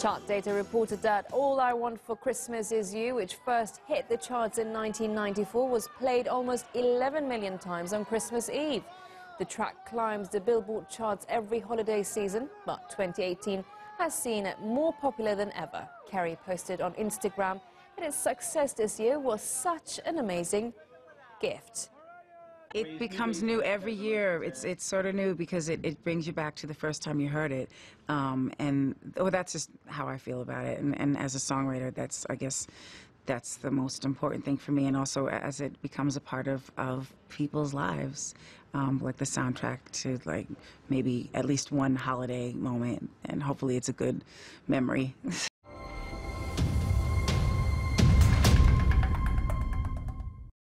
Chart data reported that All I Want for Christmas Is You, which first hit the charts in 1994, was played almost 11 million times on Christmas Eve. The track climbs the Billboard charts every holiday season, but 2018 has seen it more popular than ever. Carey posted on Instagram that its success this year was such an amazing gift. It becomes new every year. It's it's sort of new because it, it brings you back to the first time you heard it, um, and well, that's just how I feel about it. And, and as a songwriter, that's I guess that's the most important thing for me. And also as it becomes a part of of people's lives, um, like the soundtrack to like maybe at least one holiday moment, and hopefully it's a good memory.